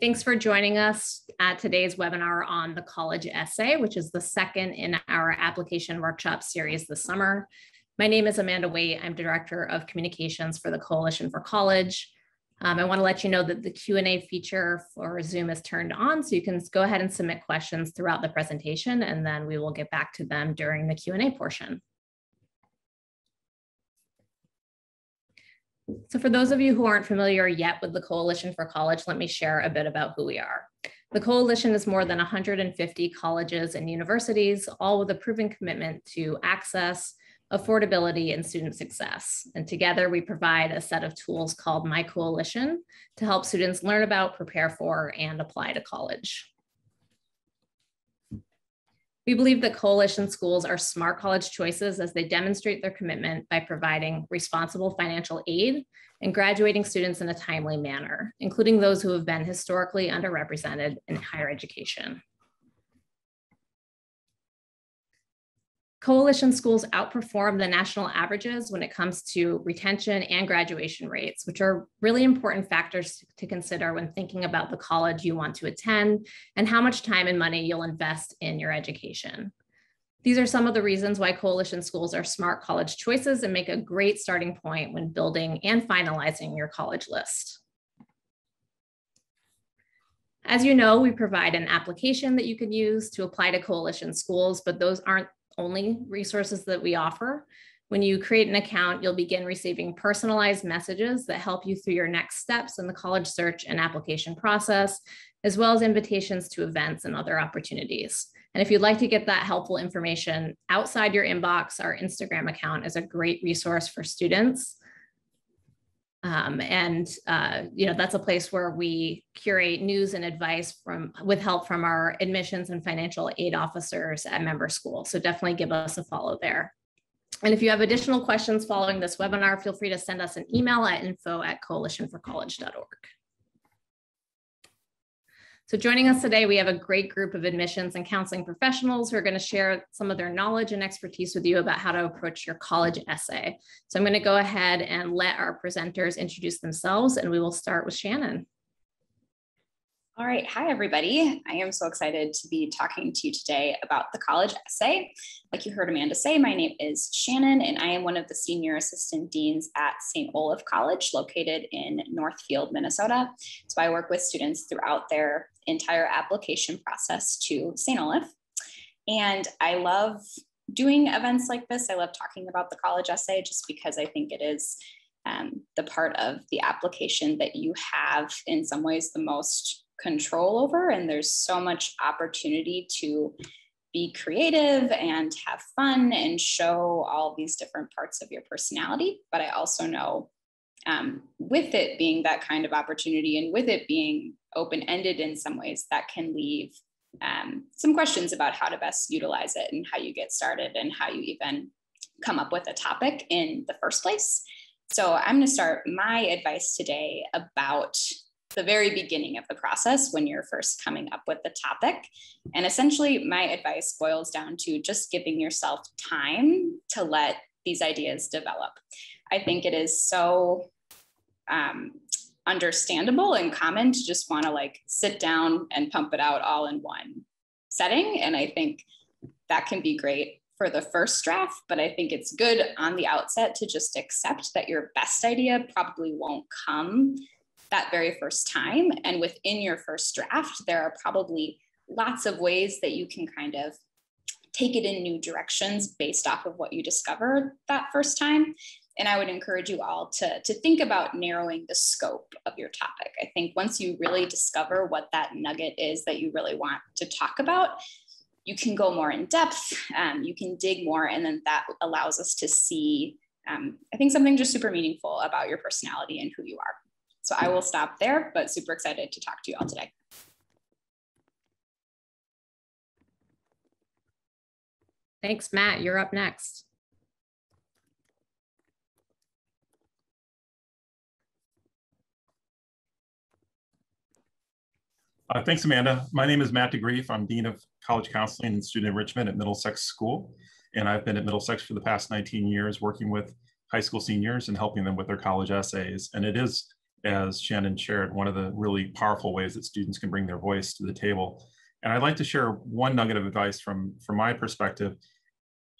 Thanks for joining us at today's webinar on the college essay, which is the second in our application workshop series this summer. My name is Amanda Waite. I'm Director of Communications for the Coalition for College. Um, I want to let you know that the Q&A feature for Zoom is turned on, so you can go ahead and submit questions throughout the presentation, and then we will get back to them during the Q&A portion. So for those of you who aren't familiar yet with the Coalition for College, let me share a bit about who we are. The Coalition is more than 150 colleges and universities, all with a proven commitment to access, affordability, and student success. And together we provide a set of tools called My Coalition to help students learn about, prepare for, and apply to college. We believe that coalition schools are smart college choices as they demonstrate their commitment by providing responsible financial aid and graduating students in a timely manner, including those who have been historically underrepresented in higher education. Coalition schools outperform the national averages when it comes to retention and graduation rates, which are really important factors to consider when thinking about the college you want to attend and how much time and money you'll invest in your education. These are some of the reasons why coalition schools are smart college choices and make a great starting point when building and finalizing your college list. As you know, we provide an application that you can use to apply to coalition schools, but those aren't only resources that we offer. When you create an account, you'll begin receiving personalized messages that help you through your next steps in the college search and application process, as well as invitations to events and other opportunities. And if you'd like to get that helpful information outside your inbox, our Instagram account is a great resource for students. Um, and uh, you know that's a place where we curate news and advice from with help from our admissions and financial aid officers at member schools. So definitely give us a follow there. And if you have additional questions following this webinar, feel free to send us an email at info at coalitionforcollege.org. So joining us today, we have a great group of admissions and counseling professionals who are going to share some of their knowledge and expertise with you about how to approach your college essay. So I'm going to go ahead and let our presenters introduce themselves and we will start with Shannon. All right. Hi, everybody. I am so excited to be talking to you today about the college essay. Like you heard Amanda say, my name is Shannon, and I am one of the senior assistant deans at St. Olaf College, located in Northfield, Minnesota. So I work with students throughout their entire application process to St. Olaf. And I love doing events like this. I love talking about the college essay just because I think it is um, the part of the application that you have, in some ways, the most control over. And there's so much opportunity to be creative and have fun and show all these different parts of your personality. But I also know um, with it being that kind of opportunity and with it being open ended in some ways, that can leave um, some questions about how to best utilize it and how you get started and how you even come up with a topic in the first place. So I'm going to start my advice today about the very beginning of the process when you're first coming up with the topic. And essentially, my advice boils down to just giving yourself time to let these ideas develop. I think it is so um, understandable and common to just want to like sit down and pump it out all in one setting. And I think that can be great for the first draft, but I think it's good on the outset to just accept that your best idea probably won't come that very first time. And within your first draft, there are probably lots of ways that you can kind of take it in new directions based off of what you discovered that first time. And I would encourage you all to, to think about narrowing the scope of your topic. I think once you really discover what that nugget is that you really want to talk about, you can go more in depth, um, you can dig more, and then that allows us to see, um, I think, something just super meaningful about your personality and who you are. So I will stop there, but super excited to talk to you all today. Thanks, Matt. You're up next. Uh, thanks, Amanda. My name is Matt DeGreeff. I'm Dean of College Counseling and Student Enrichment at Middlesex School. And I've been at Middlesex for the past 19 years working with high school seniors and helping them with their college essays. And it is as Shannon shared, one of the really powerful ways that students can bring their voice to the table. And I'd like to share one nugget of advice from, from my perspective.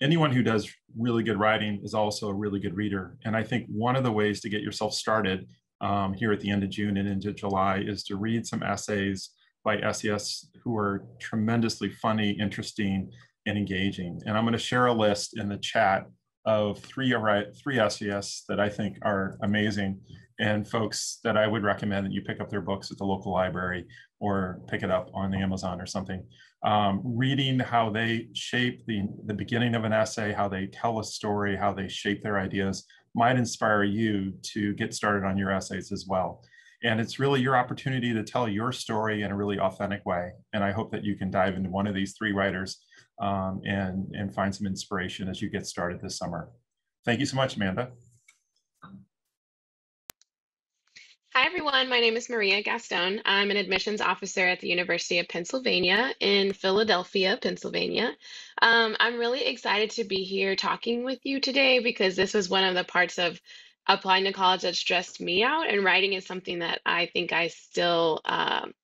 Anyone who does really good writing is also a really good reader. And I think one of the ways to get yourself started um, here at the end of June and into July is to read some essays by SES who are tremendously funny, interesting, and engaging. And I'm going to share a list in the chat of three, three SES that I think are amazing and folks that I would recommend that you pick up their books at the local library or pick it up on Amazon or something. Um, reading how they shape the, the beginning of an essay, how they tell a story, how they shape their ideas might inspire you to get started on your essays as well. And it's really your opportunity to tell your story in a really authentic way. And I hope that you can dive into one of these three writers um, and, and find some inspiration as you get started this summer. Thank you so much, Amanda. Hi, everyone. My name is Maria Gaston. I'm an admissions officer at the University of Pennsylvania in Philadelphia, Pennsylvania. Um, I'm really excited to be here talking with you today because this was one of the parts of applying to college that stressed me out, and writing is something that I think I still um,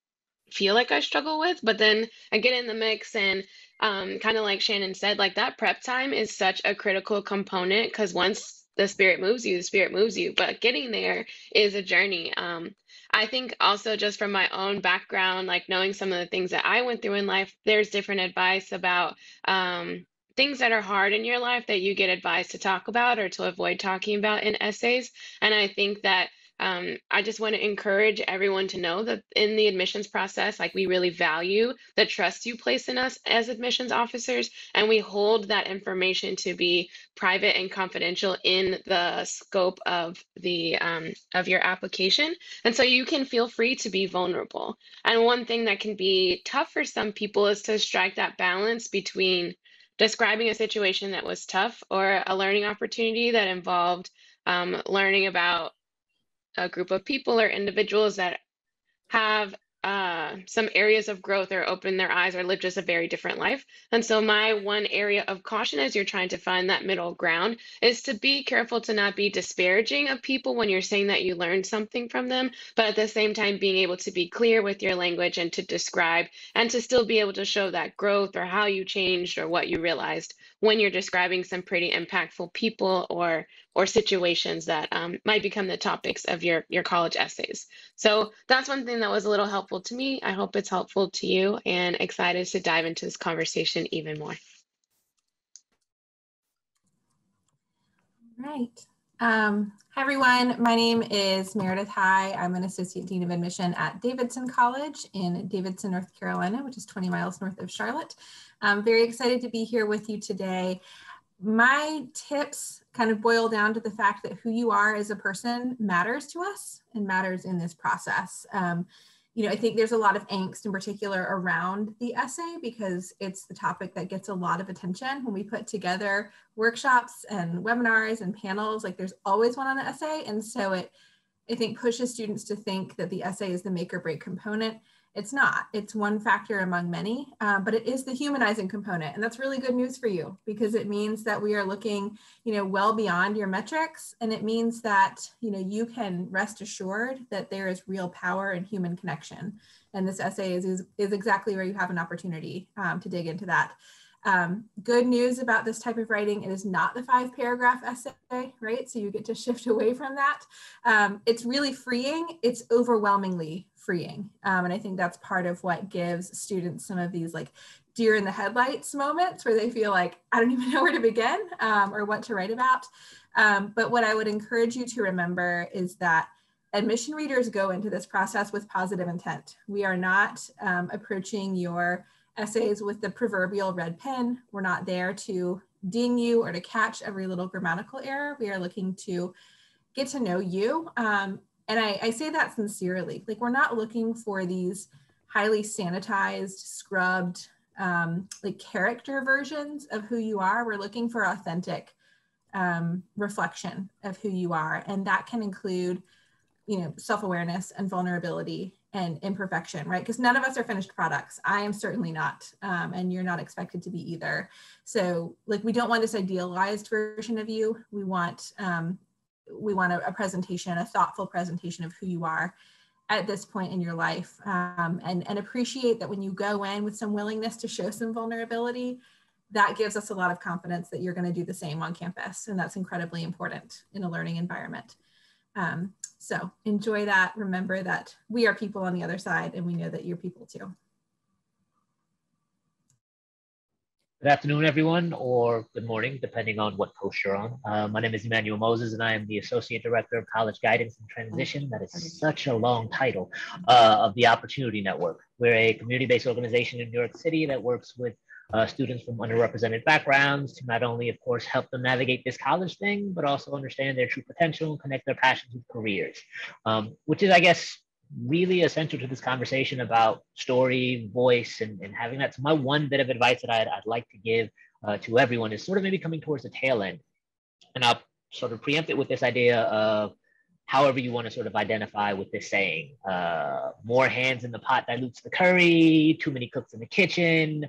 feel like I struggle with. But then I get in the mix, and um, kind of like Shannon said, like that prep time is such a critical component because once the spirit moves you, the spirit moves you. But getting there is a journey. Um, I think also just from my own background, like knowing some of the things that I went through in life, there's different advice about um, things that are hard in your life that you get advised to talk about or to avoid talking about in essays. And I think that um, I just want to encourage everyone to know that in the admissions process, like we really value the trust you place in us as admissions officers, and we hold that information to be private and confidential in the scope of the um, of your application. And so you can feel free to be vulnerable. And one thing that can be tough for some people is to strike that balance between describing a situation that was tough or a learning opportunity that involved um, learning about a group of people or individuals that have uh, some areas of growth or open their eyes or live just a very different life. And so, my one area of caution as you're trying to find that middle ground is to be careful to not be disparaging of people when you're saying that you learned something from them, but at the same time, being able to be clear with your language and to describe and to still be able to show that growth or how you changed or what you realized when you're describing some pretty impactful people or or situations that um, might become the topics of your your college essays. So that's one thing that was a little helpful to me. I hope it's helpful to you and excited to dive into this conversation even more. Right. Um, hi, everyone. My name is Meredith High. I'm an Associate Dean of Admission at Davidson College in Davidson, North Carolina, which is 20 miles north of Charlotte. I'm very excited to be here with you today. My tips kind of boil down to the fact that who you are as a person matters to us and matters in this process. Um, you know, I think there's a lot of angst in particular around the essay because it's the topic that gets a lot of attention when we put together workshops and webinars and panels. Like there's always one on the essay. And so it, I think, pushes students to think that the essay is the make or break component. It's not. It's one factor among many, uh, but it is the humanizing component, and that's really good news for you because it means that we are looking, you know, well beyond your metrics, and it means that you know you can rest assured that there is real power in human connection. And this essay is is, is exactly where you have an opportunity um, to dig into that. Um, good news about this type of writing, it is not the five paragraph essay, right? So you get to shift away from that. Um, it's really freeing. It's overwhelmingly freeing. Um, and I think that's part of what gives students some of these like deer in the headlights moments where they feel like, I don't even know where to begin um, or what to write about. Um, but what I would encourage you to remember is that admission readers go into this process with positive intent. We are not um, approaching your essays with the proverbial red pen. We're not there to ding you or to catch every little grammatical error. We are looking to get to know you um, and I, I say that sincerely. Like we're not looking for these highly sanitized, scrubbed, um, like character versions of who you are. We're looking for authentic um, reflection of who you are, and that can include, you know, self-awareness and vulnerability and imperfection, right? Because none of us are finished products. I am certainly not, um, and you're not expected to be either. So, like, we don't want this idealized version of you. We want um, we want a, a presentation, a thoughtful presentation of who you are at this point in your life um, and, and appreciate that when you go in with some willingness to show some vulnerability, that gives us a lot of confidence that you're going to do the same on campus. And that's incredibly important in a learning environment. Um, so enjoy that. Remember that we are people on the other side and we know that you're people too. Good afternoon, everyone, or good morning, depending on what post you're on. Uh, my name is Emmanuel Moses, and I am the Associate Director of College Guidance and Transition. That is such a long title uh, of the Opportunity Network. We're a community-based organization in New York City that works with uh, students from underrepresented backgrounds to not only, of course, help them navigate this college thing, but also understand their true potential and connect their passions with careers, um, which is, I guess, really essential to this conversation about story, voice, and, and having that. So my one bit of advice that I'd, I'd like to give uh, to everyone is sort of maybe coming towards the tail end. And I'll sort of preempt it with this idea of however you want to sort of identify with this saying. Uh, more hands in the pot dilutes the curry, too many cooks in the kitchen.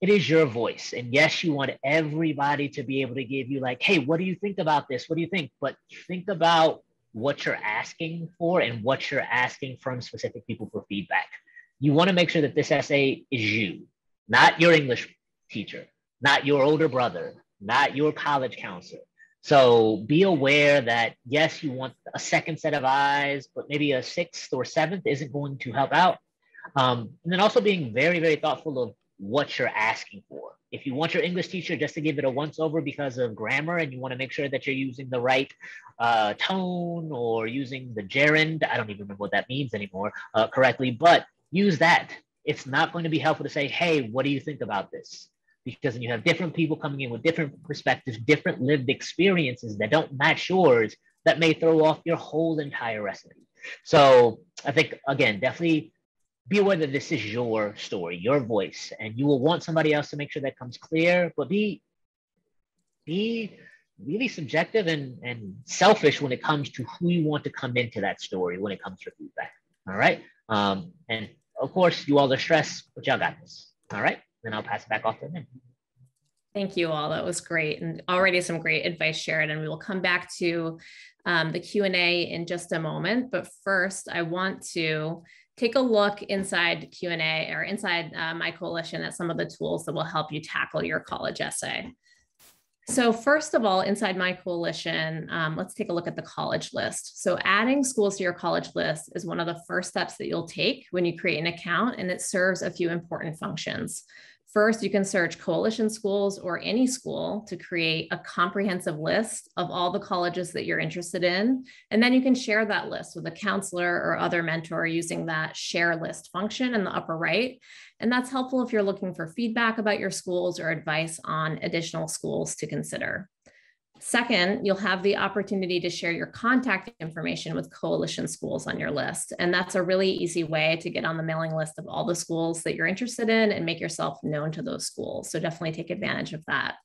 It is your voice. And yes, you want everybody to be able to give you like, hey, what do you think about this? What do you think? But think about what you're asking for and what you're asking from specific people for feedback. You want to make sure that this essay is you, not your English teacher, not your older brother, not your college counselor. So be aware that yes, you want a second set of eyes, but maybe a sixth or seventh isn't going to help out. Um, and then also being very, very thoughtful of what you're asking for. If you want your English teacher just to give it a once over because of grammar and you want to make sure that you're using the right uh, tone or using the gerund, I don't even remember what that means anymore uh, correctly, but use that. It's not going to be helpful to say, hey, what do you think about this? Because you have different people coming in with different perspectives, different lived experiences that don't match yours that may throw off your whole entire recipe. So I think, again, definitely be aware that this is your story, your voice, and you will want somebody else to make sure that comes clear, but be be really subjective and, and selfish when it comes to who you want to come into that story when it comes to feedback. All right. Um, and of course, you all are stressed, but y'all got this. All right. Then I'll pass it back off to them. Thank you all. That was great, and already some great advice shared. And we will come back to um, the Q and A in just a moment. But first, I want to take a look inside Q&A or inside uh, my coalition at some of the tools that will help you tackle your college essay. So first of all, inside my coalition, um, let's take a look at the college list. So adding schools to your college list is one of the first steps that you'll take when you create an account, and it serves a few important functions. First, you can search coalition schools or any school to create a comprehensive list of all the colleges that you're interested in. And then you can share that list with a counselor or other mentor using that share list function in the upper right. And that's helpful if you're looking for feedback about your schools or advice on additional schools to consider. Second, you'll have the opportunity to share your contact information with coalition schools on your list. And that's a really easy way to get on the mailing list of all the schools that you're interested in and make yourself known to those schools. So definitely take advantage of that.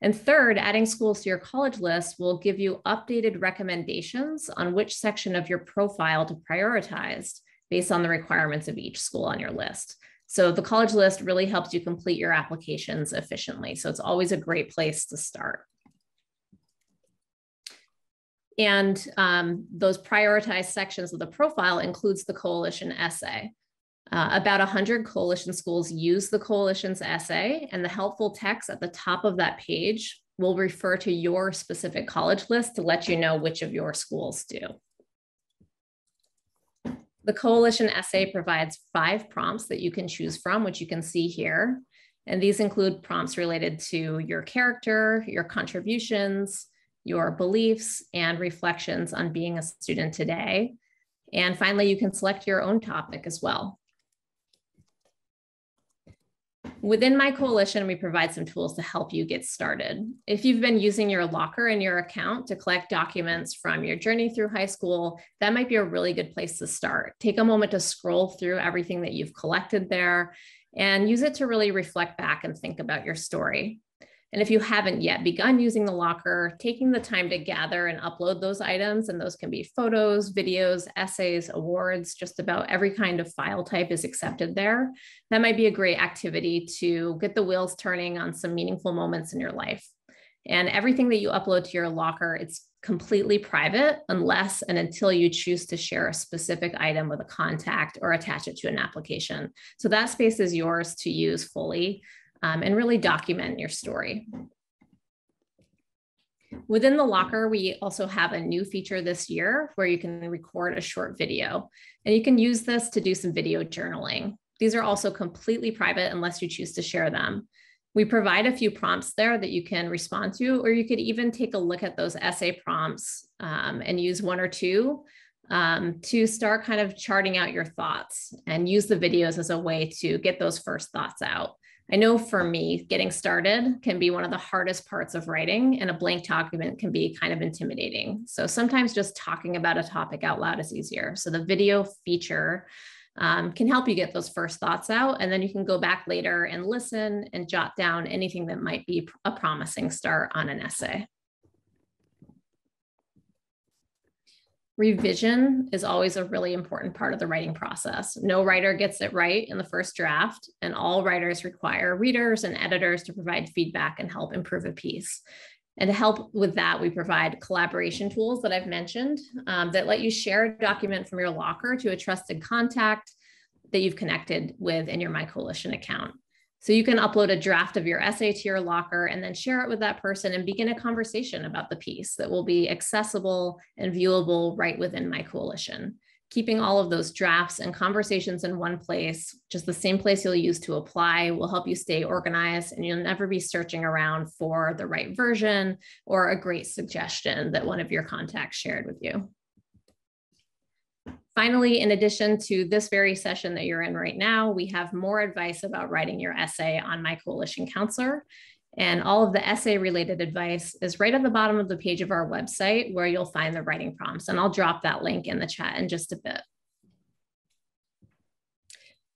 And third, adding schools to your college list will give you updated recommendations on which section of your profile to prioritize based on the requirements of each school on your list. So the college list really helps you complete your applications efficiently. So it's always a great place to start. And um, those prioritized sections of the profile includes the coalition essay. Uh, about 100 coalition schools use the coalition's essay, and the helpful text at the top of that page will refer to your specific college list to let you know which of your schools do. The coalition essay provides five prompts that you can choose from, which you can see here. And these include prompts related to your character, your contributions, your beliefs and reflections on being a student today. And finally, you can select your own topic as well. Within my coalition, we provide some tools to help you get started. If you've been using your locker in your account to collect documents from your journey through high school, that might be a really good place to start. Take a moment to scroll through everything that you've collected there and use it to really reflect back and think about your story. And if you haven't yet begun using the locker, taking the time to gather and upload those items, and those can be photos, videos, essays, awards, just about every kind of file type is accepted there. That might be a great activity to get the wheels turning on some meaningful moments in your life. And everything that you upload to your locker, it's completely private unless and until you choose to share a specific item with a contact or attach it to an application. So that space is yours to use fully um, and really document your story. Within the locker, we also have a new feature this year where you can record a short video and you can use this to do some video journaling. These are also completely private unless you choose to share them. We provide a few prompts there that you can respond to, or you could even take a look at those essay prompts um, and use one or two um, to start kind of charting out your thoughts and use the videos as a way to get those first thoughts out. I know for me, getting started can be one of the hardest parts of writing, and a blank document can be kind of intimidating. So sometimes just talking about a topic out loud is easier. So the video feature um, can help you get those first thoughts out, and then you can go back later and listen and jot down anything that might be a promising start on an essay. Revision is always a really important part of the writing process. No writer gets it right in the first draft, and all writers require readers and editors to provide feedback and help improve a piece. And to help with that, we provide collaboration tools that I've mentioned um, that let you share a document from your locker to a trusted contact that you've connected with in your My Coalition account. So you can upload a draft of your essay to your locker and then share it with that person and begin a conversation about the piece that will be accessible and viewable right within my coalition. Keeping all of those drafts and conversations in one place, just the same place you'll use to apply, will help you stay organized and you'll never be searching around for the right version or a great suggestion that one of your contacts shared with you. Finally, in addition to this very session that you're in right now, we have more advice about writing your essay on My Coalition Counselor. And all of the essay related advice is right at the bottom of the page of our website where you'll find the writing prompts. And I'll drop that link in the chat in just a bit.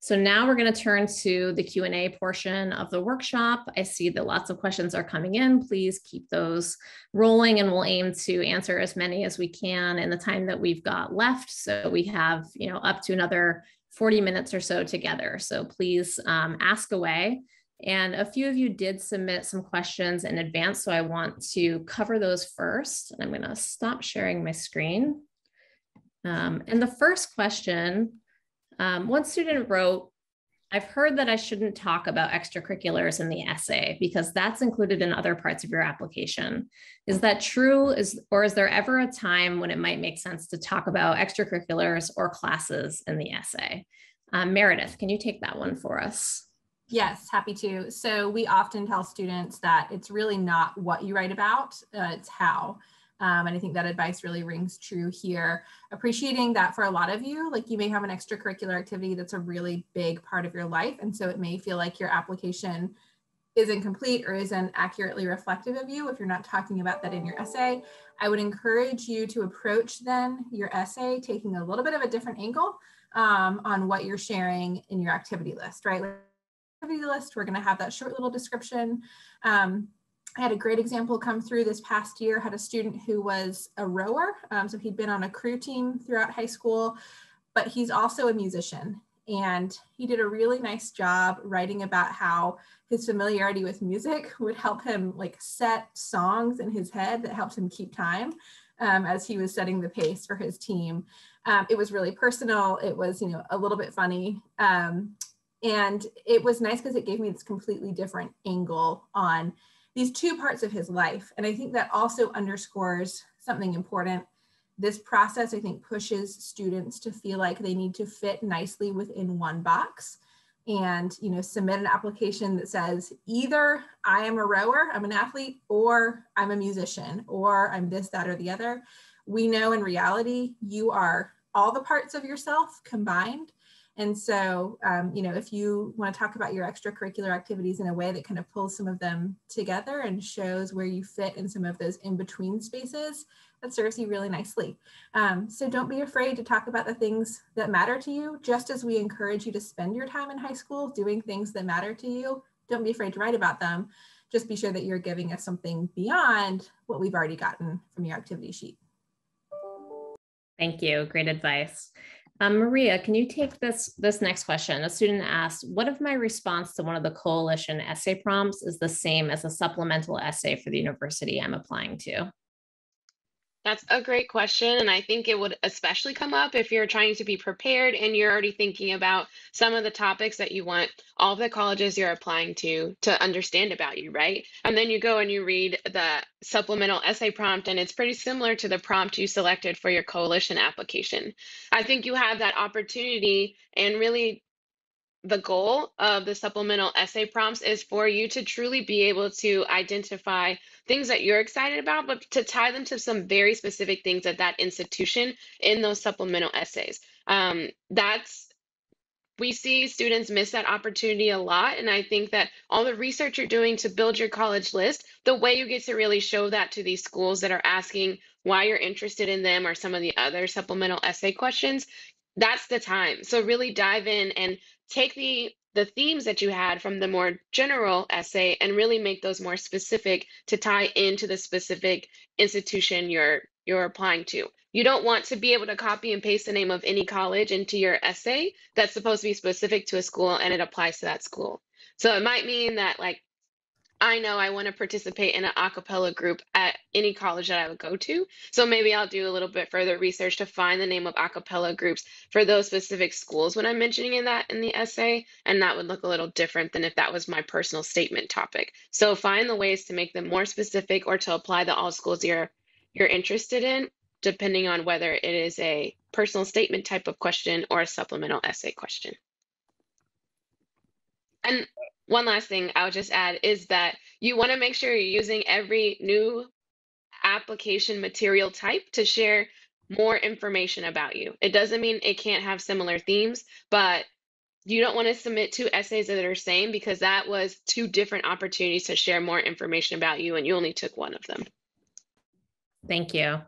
So now we're going to turn to the Q&A portion of the workshop. I see that lots of questions are coming in. Please keep those rolling and we'll aim to answer as many as we can in the time that we've got left. So we have, you know, up to another 40 minutes or so together. So please um, ask away. And a few of you did submit some questions in advance, so I want to cover those first. And I'm going to stop sharing my screen. Um, and the first question um, one student wrote, I've heard that I shouldn't talk about extracurriculars in the essay because that's included in other parts of your application. Is that true? Is or is there ever a time when it might make sense to talk about extracurriculars or classes in the essay? Um, Meredith, can you take that one for us? Yes, happy to. So we often tell students that it's really not what you write about, uh, it's how. Um, and I think that advice really rings true here. Appreciating that for a lot of you, like you may have an extracurricular activity that's a really big part of your life. And so it may feel like your application isn't complete or isn't accurately reflective of you if you're not talking about that in your essay. I would encourage you to approach then your essay taking a little bit of a different angle um, on what you're sharing in your activity list, right? Activity list, we're going to have that short little description. Um, I had a great example come through this past year, had a student who was a rower. Um, so he'd been on a crew team throughout high school, but he's also a musician. And he did a really nice job writing about how his familiarity with music would help him like set songs in his head that helped him keep time um, as he was setting the pace for his team. Um, it was really personal. It was, you know, a little bit funny. Um, and it was nice because it gave me this completely different angle on these two parts of his life. And I think that also underscores something important. This process, I think, pushes students to feel like they need to fit nicely within one box and you know submit an application that says either i am a rower i'm an athlete or i'm a musician or i'm this that or the other we know in reality you are all the parts of yourself combined and so, um, you know, if you want to talk about your extracurricular activities in a way that kind of pulls some of them together and shows where you fit in some of those in between spaces, that serves you really nicely. Um, so don't be afraid to talk about the things that matter to you, just as we encourage you to spend your time in high school doing things that matter to you. Don't be afraid to write about them. Just be sure that you're giving us something beyond what we've already gotten from your activity sheet. Thank you. Great advice. Um, Maria, can you take this, this next question? A student asked, what if my response to one of the coalition essay prompts is the same as a supplemental essay for the university I'm applying to? That's a great question. And I think it would especially come up if you're trying to be prepared and you're already thinking about some of the topics that you want all of the colleges you're applying to to understand about you, right? And then you go and you read the supplemental essay prompt, and it's pretty similar to the prompt you selected for your coalition application. I think you have that opportunity and really the goal of the supplemental essay prompts is for you to truly be able to identify things that you're excited about, but to tie them to some very specific things at that institution in those supplemental essays. Um, that's we see students miss that opportunity a lot. And I think that all the research you're doing to build your college list, the way you get to really show that to these schools that are asking why you're interested in them or some of the other supplemental essay questions, that's the time. So really dive in and take the the themes that you had from the more general essay and really make those more specific to tie into the specific institution you're you're applying to. You don't want to be able to copy and paste the name of any college into your essay that's supposed to be specific to a school and it applies to that school. So it might mean that like I know I want to participate in an a group at any college that I would go to. So maybe I'll do a little bit further research to find the name of a groups for those specific schools when I'm mentioning in that in the essay. And that would look a little different than if that was my personal statement topic. So find the ways to make them more specific or to apply to all schools you're you're interested in, depending on whether it is a personal statement type of question or a supplemental essay question. And one last thing I'll just add is that you want to make sure you're using every new application material type to share more information about you. It doesn't mean it can't have similar themes, but you don't want to submit two essays that are the same because that was two different opportunities to share more information about you and you only took one of them. Thank you.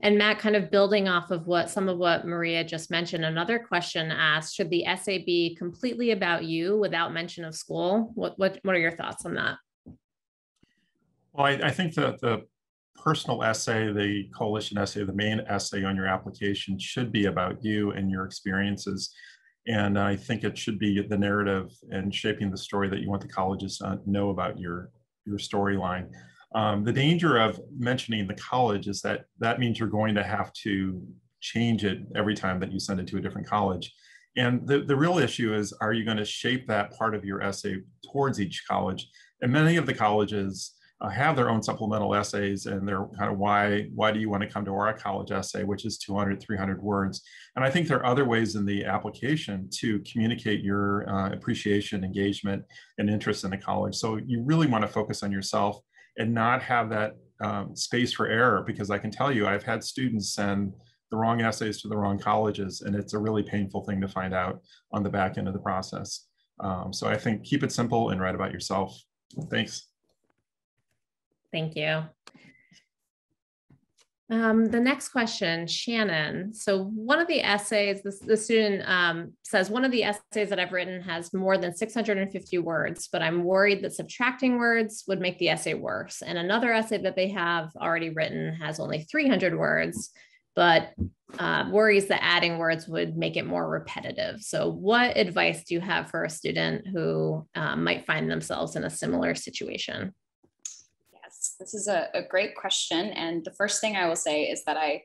And Matt, kind of building off of what some of what Maria just mentioned, another question asked, should the essay be completely about you without mention of school? What, what, what are your thoughts on that? Well, I, I think that the personal essay, the coalition essay, the main essay on your application should be about you and your experiences. And I think it should be the narrative and shaping the story that you want the colleges to know about your, your storyline. Um, the danger of mentioning the college is that that means you're going to have to change it every time that you send it to a different college. And the, the real issue is, are you going to shape that part of your essay towards each college? And many of the colleges uh, have their own supplemental essays and they're kind of why why do you want to come to our college essay which is 200 300 words and i think there are other ways in the application to communicate your uh, appreciation engagement and interest in the college so you really want to focus on yourself and not have that um, space for error because I can tell you I've had students send the wrong essays to the wrong colleges and it's a really painful thing to find out on the back end of the process. Um, so I think keep it simple and write about yourself. Thanks. Thank you. Um, the next question, Shannon. So one of the essays, this, the student um, says, one of the essays that I've written has more than 650 words, but I'm worried that subtracting words would make the essay worse. And another essay that they have already written has only 300 words, but uh, worries that adding words would make it more repetitive. So what advice do you have for a student who uh, might find themselves in a similar situation? This is a, a great question. And the first thing I will say is that I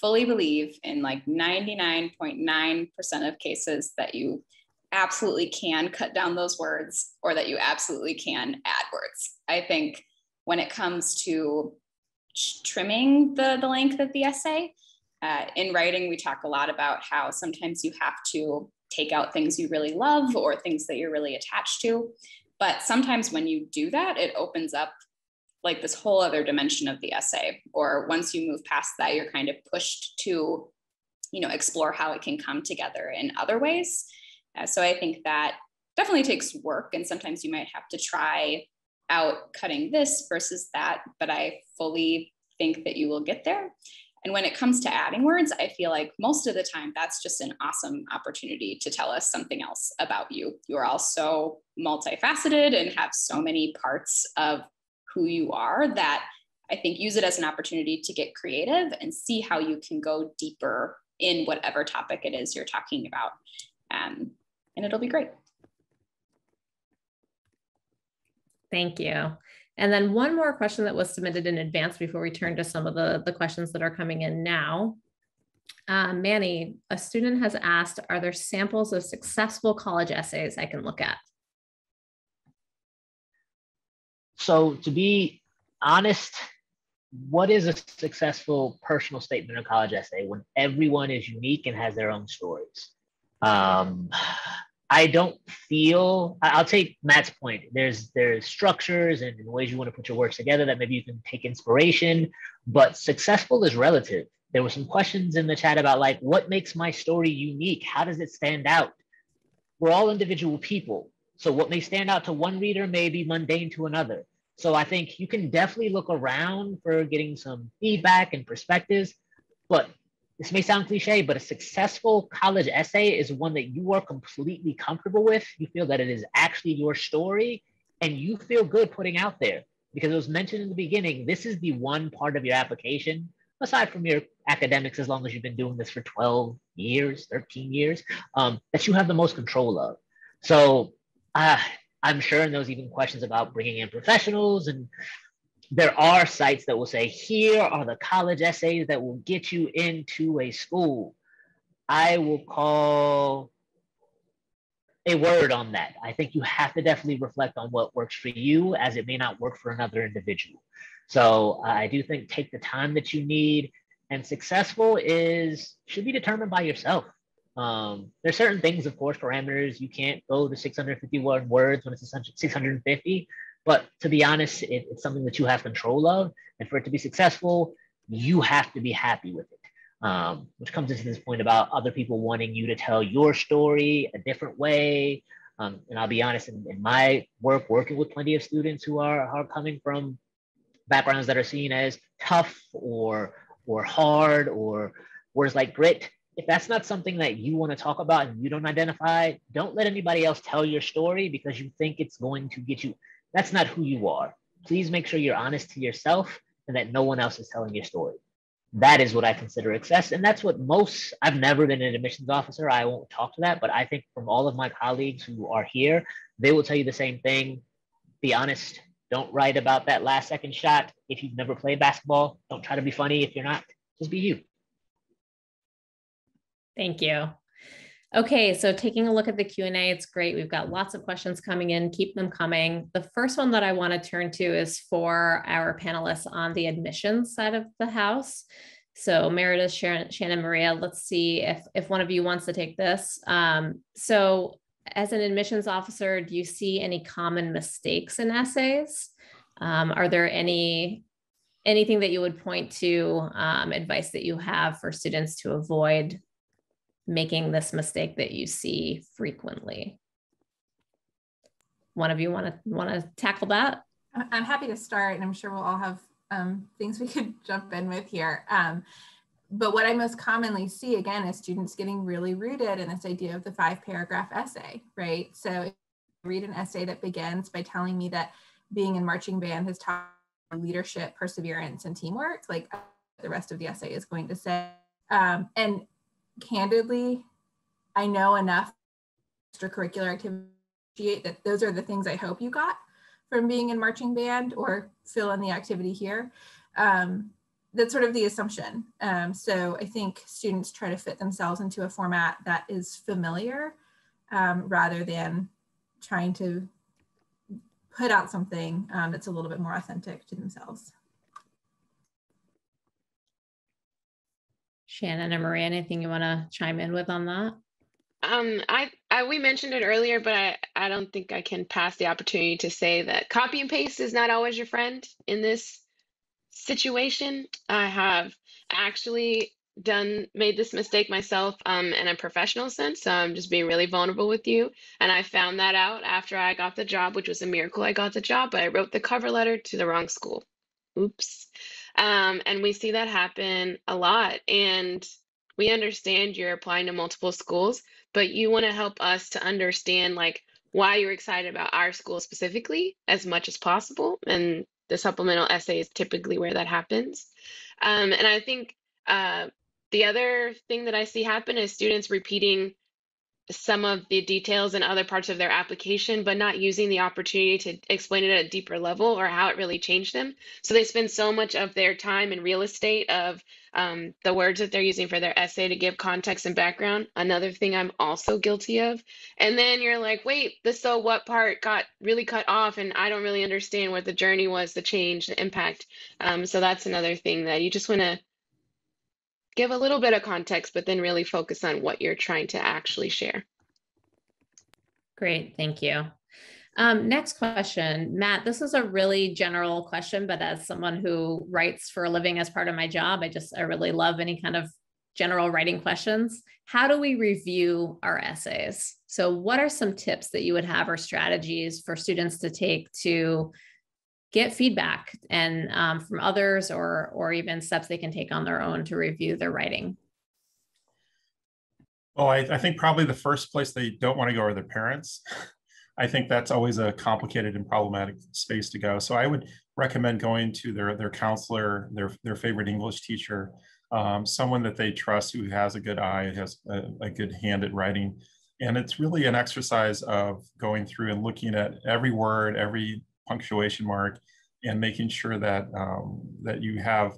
fully believe in like 99.9% of cases that you absolutely can cut down those words or that you absolutely can add words. I think when it comes to trimming the, the length of the essay, uh, in writing, we talk a lot about how sometimes you have to take out things you really love or things that you're really attached to. But sometimes when you do that, it opens up like this whole other dimension of the essay or once you move past that you're kind of pushed to you know explore how it can come together in other ways. Uh, so i think that definitely takes work and sometimes you might have to try out cutting this versus that but i fully think that you will get there. And when it comes to adding words i feel like most of the time that's just an awesome opportunity to tell us something else about you. You are all so multifaceted and have so many parts of who you are that I think use it as an opportunity to get creative and see how you can go deeper in whatever topic it is you're talking about. Um, and it'll be great. Thank you. And then one more question that was submitted in advance before we turn to some of the, the questions that are coming in now. Um, Manny, a student has asked, are there samples of successful college essays I can look at? So to be honest, what is a successful personal statement or college essay when everyone is unique and has their own stories? Um, I don't feel. I'll take Matt's point. There's there's structures and ways you want to put your works together that maybe you can take inspiration, but successful is relative. There were some questions in the chat about like what makes my story unique? How does it stand out? We're all individual people. So what may stand out to one reader may be mundane to another. So I think you can definitely look around for getting some feedback and perspectives. But this may sound cliche, but a successful college essay is one that you are completely comfortable with. You feel that it is actually your story and you feel good putting out there. Because it was mentioned in the beginning, this is the one part of your application, aside from your academics, as long as you've been doing this for 12 years, 13 years, um, that you have the most control of. So uh, I'm sure and there was even questions about bringing in professionals and there are sites that will say here are the college essays that will get you into a school. I will call a word on that. I think you have to definitely reflect on what works for you as it may not work for another individual. So uh, I do think take the time that you need and successful is should be determined by yourself. Um, there's certain things, of course, parameters. You can't go to 651 words when it's 650. But to be honest, it, it's something that you have control of. And for it to be successful, you have to be happy with it. Um, which comes into this point about other people wanting you to tell your story a different way. Um, and I'll be honest, in, in, my work, working with plenty of students who are, are coming from backgrounds that are seen as tough or or hard or words like grit, if that's not something that you want to talk about and you don't identify, don't let anybody else tell your story because you think it's going to get you. That's not who you are. Please make sure you're honest to yourself and that no one else is telling your story. That is what I consider success. And that's what most, I've never been an admissions officer. I won't talk to that. But I think from all of my colleagues who are here, they will tell you the same thing. Be honest. Don't write about that last second shot. If you've never played basketball, don't try to be funny if you're not. Just be you. Thank you. Okay, so taking a look at the Q&A, it's great. We've got lots of questions coming in. Keep them coming. The first one that I want to turn to is for our panelists on the admissions side of the house. So Meredith, Sharon, Shannon, Maria, let's see if, if one of you wants to take this. Um, so as an admissions officer, do you see any common mistakes in essays? Um, are there any anything that you would point to, um, advice that you have for students to avoid making this mistake that you see frequently. One of you want to want to tackle that? I'm happy to start, and I'm sure we'll all have um, things we could jump in with here. Um, but what I most commonly see again is students getting really rooted in this idea of the five paragraph essay, right? So read an essay that begins by telling me that being in marching band has taught leadership, perseverance, and teamwork, like the rest of the essay is going to say. Um, and candidly, I know enough extracurricular activity that those are the things I hope you got from being in marching band or fill in the activity here. Um, that's sort of the assumption. Um, so I think students try to fit themselves into a format that is familiar um, rather than trying to put out something um, that's a little bit more authentic to themselves. Shannon or Maria, anything you want to chime in with on that? Um, I, I we mentioned it earlier, but I, I don't think I can pass the opportunity to say that copy and paste is not always your friend in this situation. I have actually done made this mistake myself um, in a professional sense. So I'm just being really vulnerable with you. And I found that out after I got the job, which was a miracle I got the job, but I wrote the cover letter to the wrong school. Oops. Um, and we see that happen a lot. And we understand you're applying to multiple schools, but you want to help us to understand like why you're excited about our school specifically as much as possible. And the supplemental essay is typically where that happens. Um, and I think uh, the other thing that I see happen is students repeating some of the details in other parts of their application, but not using the opportunity to explain it at a deeper level or how it really changed them. So they spend so much of their time in real estate of um, the words that they're using for their essay to give context and background. Another thing I'm also guilty of. And then you're like, wait, the so what part got really cut off, and I don't really understand what the journey was, the change, the impact. Um, so that's another thing that you just want to give a little bit of context, but then really focus on what you're trying to actually share. Great, thank you. Um, next question, Matt, this is a really general question, but as someone who writes for a living as part of my job, I just, I really love any kind of general writing questions. How do we review our essays? So what are some tips that you would have or strategies for students to take to get feedback and um, from others or or even steps they can take on their own to review their writing. Well I, I think probably the first place they don't want to go are their parents. I think that's always a complicated and problematic space to go. So i would recommend going to their their counselor their their favorite english teacher um, someone that they trust who has a good eye has a, a good hand at writing. And it's really an exercise of going through and looking at every word every punctuation mark and making sure that um, that you have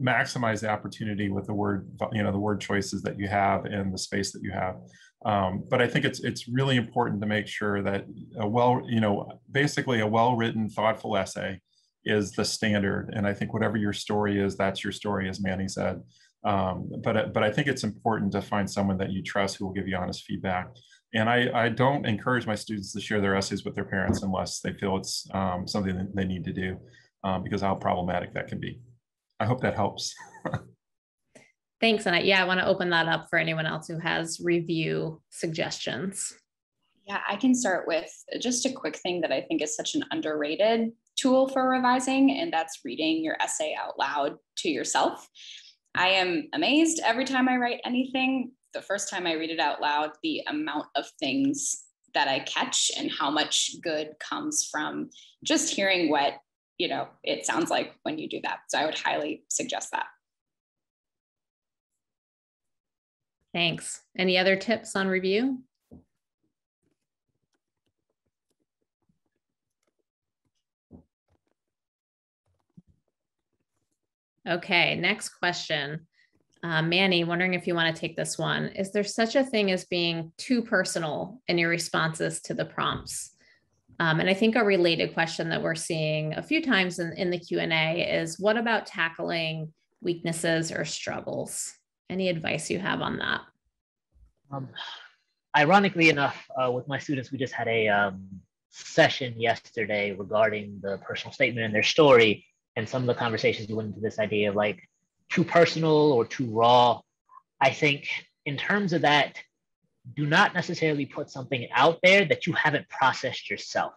maximize the opportunity with the word you know the word choices that you have and the space that you have. Um, but i think it's it's really important to make sure that a well you know basically a well written thoughtful essay is the standard. And i think whatever your story is that's your story as manny said. Um, but but i think it's important to find someone that you trust who will give you honest feedback and I, I don't encourage my students to share their essays with their parents unless they feel it's um, something that they need to do um, because how problematic that can be. I hope that helps. Thanks. And I, yeah, I want to open that up for anyone else who has review suggestions. Yeah, I can start with just a quick thing that I think is such an underrated tool for revising, and that's reading your essay out loud to yourself. I am amazed every time I write anything the first time I read it out loud, the amount of things that I catch and how much good comes from just hearing what, you know, it sounds like when you do that. So I would highly suggest that. Thanks. Any other tips on review? Okay, next question. Uh, Manny, wondering if you want to take this one. Is there such a thing as being too personal in your responses to the prompts? Um, and I think a related question that we're seeing a few times in, in the Q&A is what about tackling weaknesses or struggles? Any advice you have on that? Um, ironically enough, uh, with my students, we just had a um, session yesterday regarding the personal statement and their story. And some of the conversations went into this idea of like, too personal or too raw. I think in terms of that, do not necessarily put something out there that you haven't processed yourself.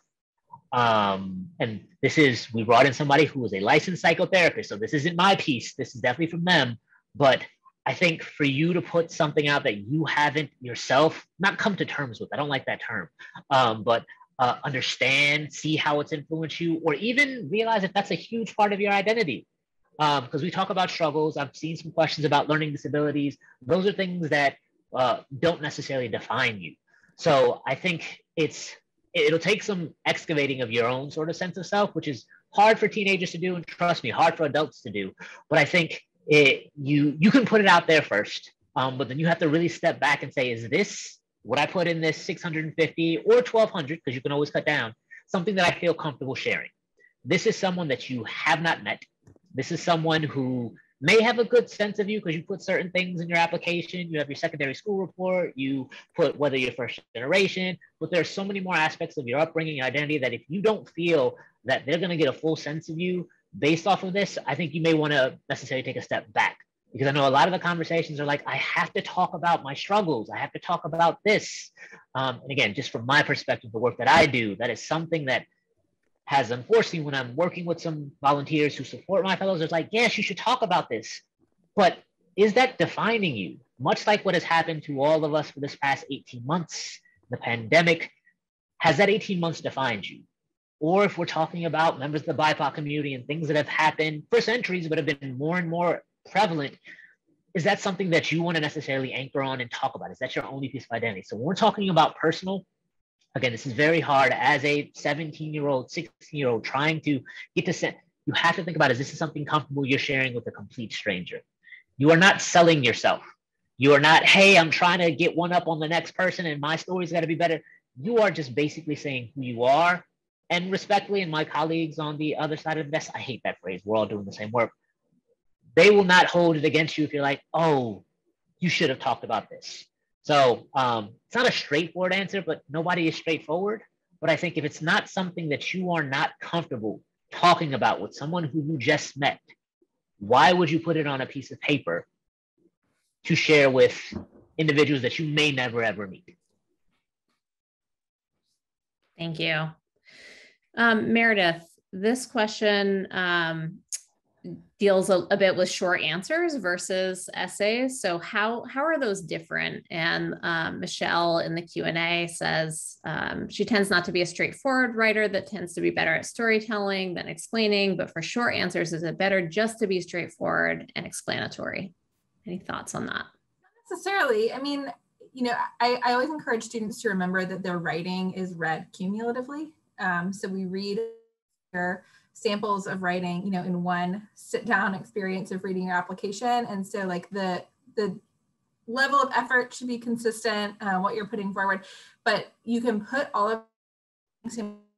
Um, and this is, we brought in somebody who is a licensed psychotherapist. So this isn't my piece. This is definitely from them. But I think for you to put something out that you haven't yourself not come to terms with, I don't like that term, um, but uh, understand, see how it's influenced you, or even realize if that's a huge part of your identity because um, we talk about struggles. I've seen some questions about learning disabilities. Those are things that uh, don't necessarily define you. So I think it's it'll take some excavating of your own sort of sense of self, which is hard for teenagers to do, and trust me, hard for adults to do. But I think it you you can put it out there first, um, but then you have to really step back and say, is this what I put in this 650 or 1200? Because you can always cut down something that I feel comfortable sharing. This is someone that you have not met this is someone who may have a good sense of you because you put certain things in your application. You have your secondary school report, you put whether you're first generation, but there's so many more aspects of your upbringing, your identity that if you don't feel that they're going to get a full sense of you based off of this, I think you may want to necessarily take a step back. Because I know a lot of the conversations are like, I have to talk about my struggles. I have to talk about this. Um, and again, just from my perspective, the work that I do, that is something that has unfortunately when I'm working with some volunteers who support my fellows, it's like, yes, you should talk about this. But is that defining you? Much like what has happened to all of us for this past 18 months, the pandemic, has that 18 months defined you? Or if we're talking about members of the BIPOC community and things that have happened for centuries but have been more and more prevalent, is that something that you want to necessarily anchor on and talk about? Is that your only piece of identity? So when we're talking about personal, again, this is very hard as a 17 year old, 16 year old trying to get to set. You have to think about is this is something comfortable you're sharing with a complete stranger? You are not selling yourself. You are not, hey, I'm trying to get one up on the next person and my story's got to be better. You are just basically saying who you are. And respectfully, and my colleagues on the other side of this, I hate that phrase. We're all doing the same work. They will not hold it against you if you're like, oh, you should have talked about this. So um, it's not a straightforward answer, but nobody is straightforward. But I think if it's not something that you are not comfortable talking about with someone who you just met, why would you put it on a piece of paper to share with individuals that you may never ever meet? Thank you. Um, Meredith, this question um, deals a, a, bit with short answers versus essays. So how how are those different? And um, Michelle in the Q and A says um, she tends not to be a straightforward writer that tends to be better at storytelling than explaining. But for short answers, is it better just to be straightforward and explanatory? Any thoughts on that? Not necessarily. I mean, you know, I, I always encourage students to remember that their writing is read cumulatively. Um, so we read samples of writing, you know, in one sit down experience of reading your application. And so like the, the level of effort should be consistent, uh, what you're putting forward, but you can put all of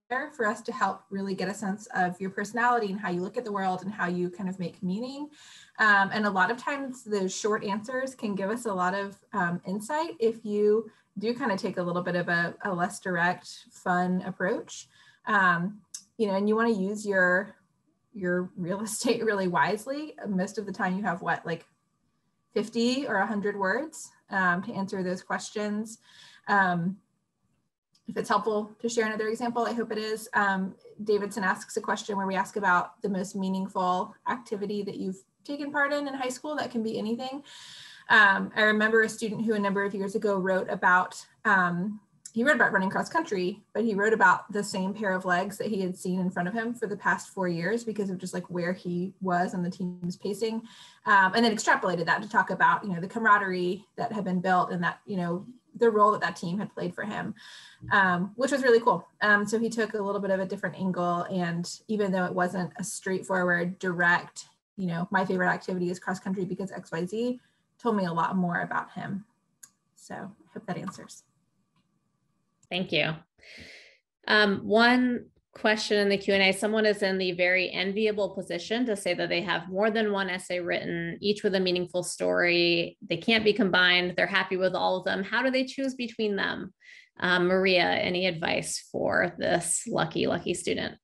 there for us to help really get a sense of your personality and how you look at the world and how you kind of make meaning. Um, and a lot of times the short answers can give us a lot of um, insight if you do kind of take a little bit of a, a less direct, fun approach. Um, you know, and you want to use your your real estate really wisely. Most of the time, you have what like 50 or 100 words um, to answer those questions. Um, if it's helpful to share another example, I hope it is. Um, Davidson asks a question where we ask about the most meaningful activity that you've taken part in in high school. That can be anything. Um, I remember a student who a number of years ago wrote about um, he wrote about running cross country, but he wrote about the same pair of legs that he had seen in front of him for the past four years because of just like where he was and the team's pacing, um, and then extrapolated that to talk about you know the camaraderie that had been built and that you know the role that that team had played for him, um, which was really cool. Um, so he took a little bit of a different angle, and even though it wasn't a straightforward, direct, you know, my favorite activity is cross country because X Y Z, told me a lot more about him. So I hope that answers. Thank you. Um, one question in the Q&A, someone is in the very enviable position to say that they have more than one essay written, each with a meaningful story. They can't be combined. They're happy with all of them. How do they choose between them? Um, Maria, any advice for this lucky, lucky student?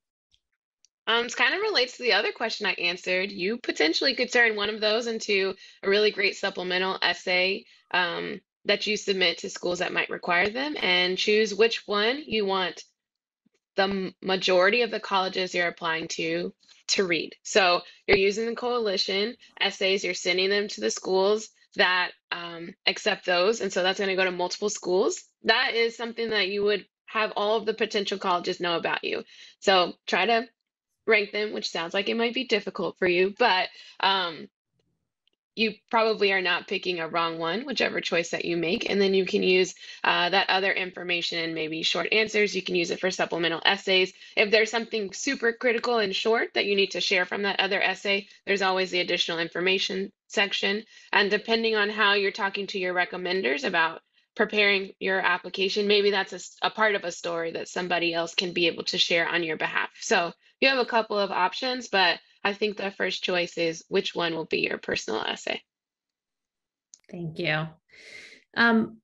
Um, kind of relates to the other question I answered. You potentially could turn one of those into a really great supplemental essay um, that you submit to schools that might require them and choose which one you want the majority of the colleges you're applying to to read. So you're using the coalition essays, you're sending them to the schools that um, accept those. And so that's going to go to multiple schools. That is something that you would have all of the potential colleges know about you. So try to rank them, which sounds like it might be difficult for you, but um, you probably are not picking a wrong one, whichever choice that you make. And then you can use uh, that other information, and maybe short answers. You can use it for supplemental essays. If there's something super critical and short that you need to share from that other essay, there's always the additional information section. And depending on how you're talking to your recommenders about preparing your application, maybe that's a, a part of a story that somebody else can be able to share on your behalf. So you have a couple of options, but I think the first choice is which one will be your personal essay. Thank you. Um,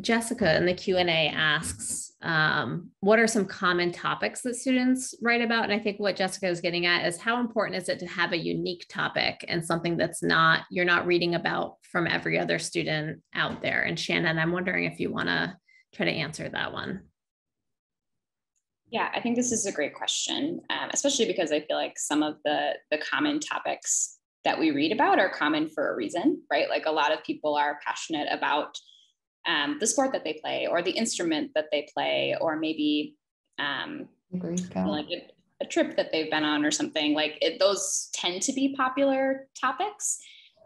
Jessica in the Q&A asks, um, what are some common topics that students write about? And I think what Jessica is getting at is how important is it to have a unique topic and something that's not, you're not reading about from every other student out there. And Shannon, I'm wondering if you wanna try to answer that one. Yeah, I think this is a great question, um, especially because I feel like some of the the common topics that we read about are common for a reason, right? Like a lot of people are passionate about um, the sport that they play, or the instrument that they play, or maybe um, like a, a, trip that they've been on, or something. Like it, those tend to be popular topics.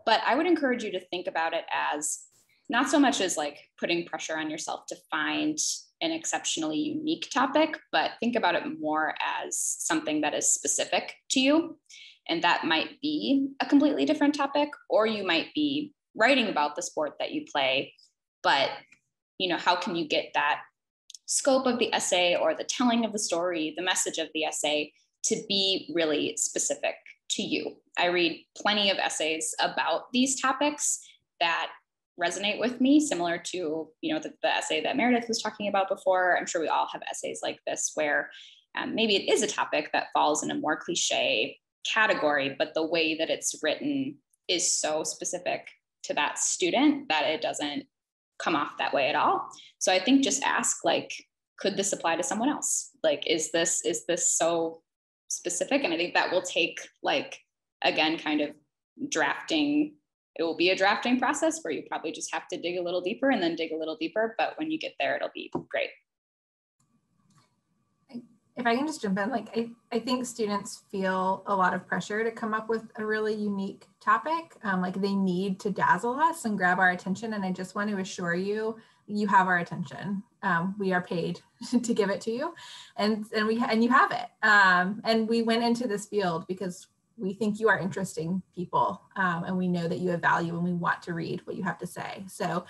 But I would encourage you to think about it as not so much as like putting pressure on yourself to find an exceptionally unique topic, but think about it more as something that is specific to you. And that might be a completely different topic, or you might be writing about the sport that you play, but you know, how can you get that scope of the essay or the telling of the story, the message of the essay to be really specific to you? I read plenty of essays about these topics that resonate with me similar to you know the, the, essay that meredith was talking about before. I'm sure we all have essays like this where um, maybe it is a topic that falls in a more cliche category but the way that it's written is so specific to that student that it doesn't come off that way at all. So i think just ask like could this apply to someone else? Like is this is this so specific? And i think that will take like again kind of drafting it will be a drafting process where you probably just have to dig a little deeper and then dig a little deeper. But when you get there, it'll be great. If I can just jump in, like I, I think students feel a lot of pressure to come up with a really unique topic. Um, like they need to dazzle us and grab our attention. And I just want to assure you, you have our attention. Um, we are paid to give it to you, and and we and you have it. Um, and we went into this field because we think you are interesting people um, and we know that you have value and we want to read what you have to say. So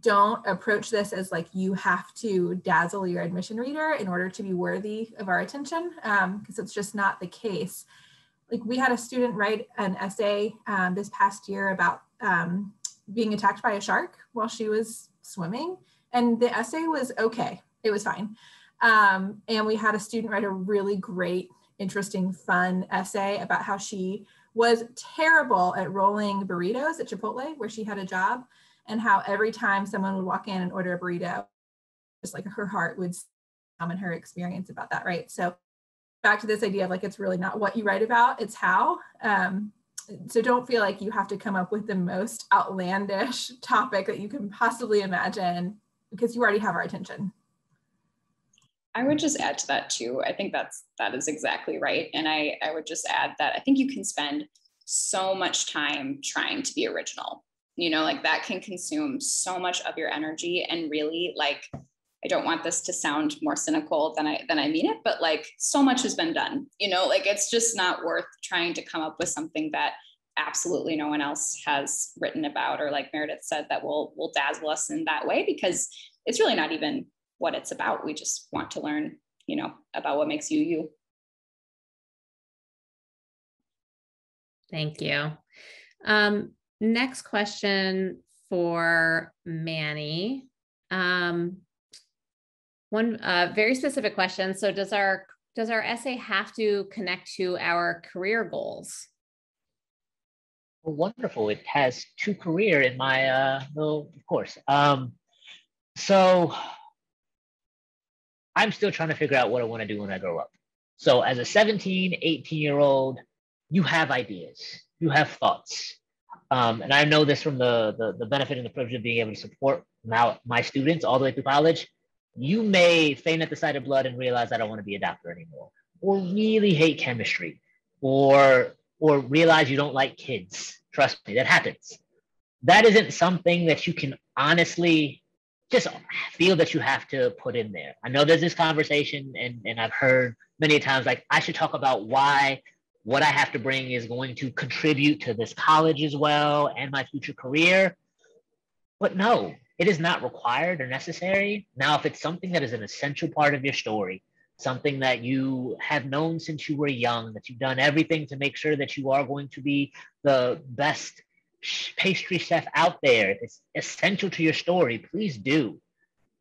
don't approach this as like you have to dazzle your admission reader in order to be worthy of our attention because um, it's just not the case. Like we had a student write an essay um, this past year about um, being attacked by a shark while she was swimming and the essay was okay. It was fine. Um, and we had a student write a really great interesting, fun essay about how she was terrible at rolling burritos at Chipotle, where she had a job, and how every time someone would walk in and order a burrito, just like her heart would come in her experience about that, right? So back to this idea of like it's really not what you write about, it's how. Um, so don't feel like you have to come up with the most outlandish topic that you can possibly imagine because you already have our attention. I would just add to that too. I think that's that is exactly right. And I, I would just add that I think you can spend so much time trying to be original. You know, like that can consume so much of your energy and really like I don't want this to sound more cynical than I than I mean it, but like so much has been done. You know, like it's just not worth trying to come up with something that absolutely no one else has written about or like Meredith said that will will dazzle us in that way because it's really not even what it's about. We just want to learn, you know, about what makes you you. Thank you. Um, next question for Manny. Um, one uh, very specific question. So does our does our essay have to connect to our career goals? Wonderful. It has two career in my uh, little course. Um, so I'm still trying to figure out what I want to do when I grow up. So as a 17, 18 year old, you have ideas, you have thoughts. Um, and I know this from the, the, the benefit and the privilege of being able to support my students all the way through college. You may faint at the sight of blood and realize I don't want to be a doctor anymore, or really hate chemistry, or or realize you don't like kids. Trust me, that happens. That isn't something that you can honestly just feel that you have to put in there. I know there's this conversation, and, and I've heard many times like I should talk about why what I have to bring is going to contribute to this college as well and my future career. But no, it is not required or necessary. Now, if it's something that is an essential part of your story, something that you have known since you were young, that you've done everything to make sure that you are going to be the best pastry chef out there. It's essential to your story. Please do.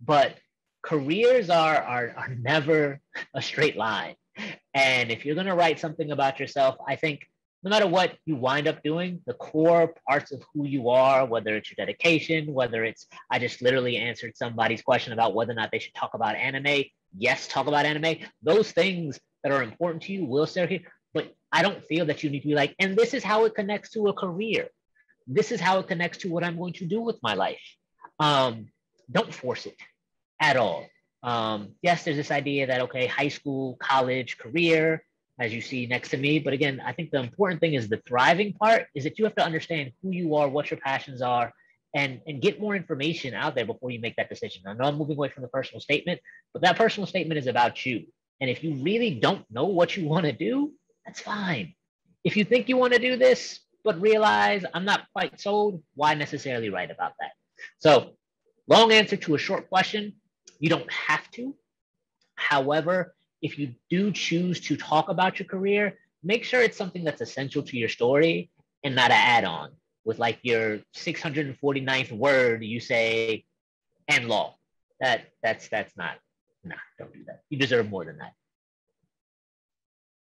But careers are, are, are never a straight line. And if you're going to write something about yourself, I think no matter what you wind up doing, the core parts of who you are, whether it's your dedication, whether it's, I just literally answered somebody's question about whether or not they should talk about anime. Yes, talk about anime. Those things that are important to you will stay here. But I don't feel that you need to be like, and this is how it connects to a career this is how it connects to what I'm going to do with my life. Um, don't force it at all. Um, yes, there's this idea that, okay, high school, college, career, as you see next to me. But again, I think the important thing is the thriving part is that you have to understand who you are, what your passions are, and, and get more information out there before you make that decision. I know I'm moving away from the personal statement, but that personal statement is about you. And if you really don't know what you want to do, that's fine. If you think you want to do this, but realize I'm not quite sold, why necessarily write about that? So, long answer to a short question you don't have to. However, if you do choose to talk about your career, make sure it's something that's essential to your story and not an add on. With like your 649th word, you say, and law. That that's that's not nah, don't do that. You deserve more than that.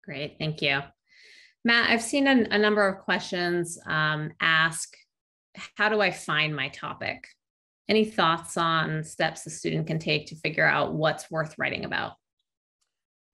Great, thank you. Matt, I've seen a, a number of questions um, ask, how do I find my topic? Any thoughts on steps a student can take to figure out what's worth writing about?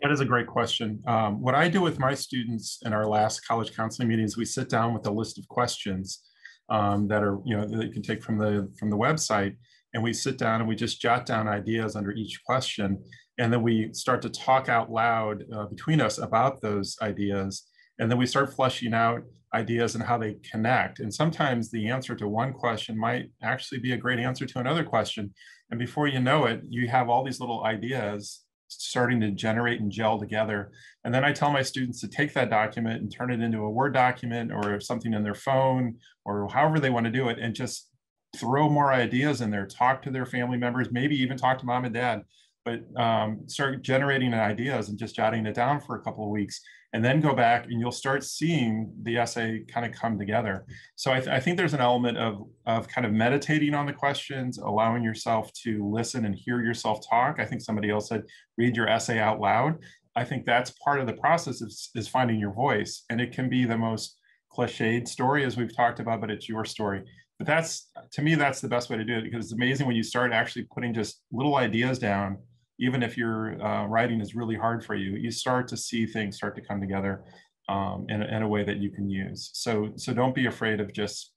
That is a great question. Um, what I do with my students in our last college counseling meetings, we sit down with a list of questions um, that are, you know, that you can take from the from the website, and we sit down and we just jot down ideas under each question, and then we start to talk out loud uh, between us about those ideas, and then we start fleshing out ideas and how they connect. And sometimes the answer to one question might actually be a great answer to another question, and before you know it, you have all these little ideas starting to generate and gel together. And then I tell my students to take that document and turn it into a Word document or something in their phone or however they want to do it and just throw more ideas in there, talk to their family members, maybe even talk to mom and dad, but um, start generating ideas and just jotting it down for a couple of weeks and then go back and you'll start seeing the essay kind of come together. So I, th- I, think there's an element of, of kind of meditating on the questions, allowing yourself to listen and hear yourself talk. I think somebody else said, read your essay out loud. I think that's part of the process is, is finding your voice. And it can be the most cliched story as we've talked about, but it's your story. But that's, to me, that's the best way to do it because it's amazing when you start actually putting just little ideas down even if your uh, writing is really hard for you, you start to see things start to come together um, in, in, a way that you can use. So, so don't be afraid of just